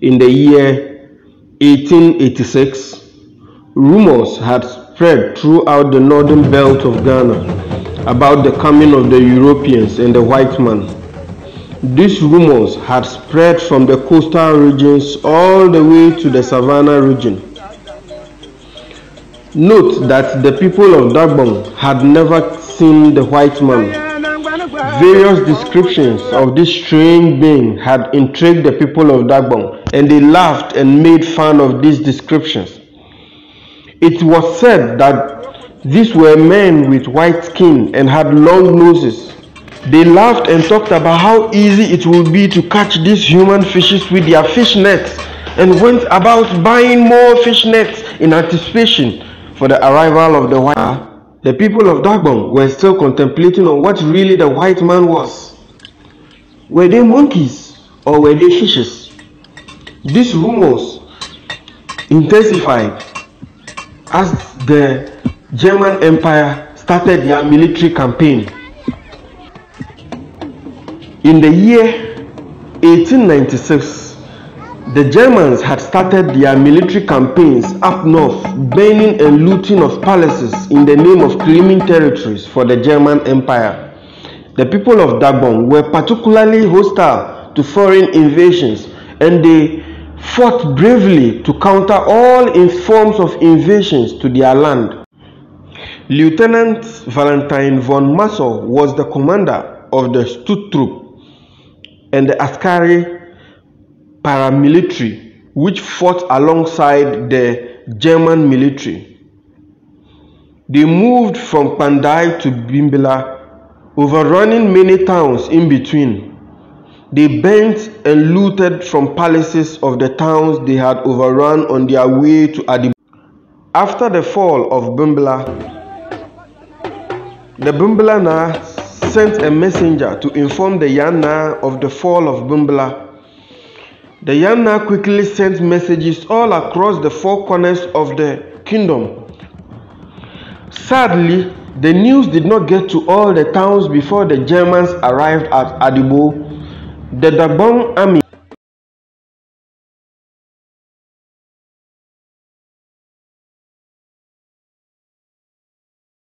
in the year 1886, rumors had spread throughout the northern belt of Ghana about the coming of the Europeans and the white man. These rumors had spread from the coastal regions all the way to the savannah region. Note that the people of Dagbon had never seen the white man. Various descriptions of this strange being had intrigued the people of Dagbon, and they laughed and made fun of these descriptions. It was said that these were men with white skin and had long noses. They laughed and talked about how easy it would be to catch these human fishes with their fish nets and went about buying more fish nets in anticipation for the arrival of the white. The people of Dagbon were still contemplating on what really the white man was. Were they monkeys or were they fishes? These rumors intensified as the German Empire started their military campaign. In the year 1896, the Germans had started their military campaigns up north, burning and looting of palaces in the name of claiming territories for the German Empire. The people of Dagbon were particularly hostile to foreign invasions and they fought bravely to counter all forms of invasions to their land. Lieutenant Valentine von Massow was the commander of the Stuttgart and the Askari paramilitary which fought alongside the German military. They moved from Pandai to Bimbila, overrunning many towns in between. They burnt and looted from palaces of the towns they had overrun on their way to Adibo. After the fall of Bimbila, the Bimbila sent a messenger to inform the Yana of the fall of Bimbila the Yana quickly sent messages all across the four corners of the kingdom. Sadly, the news did not get to all the towns before the Germans arrived at Adibo. The Dagbon army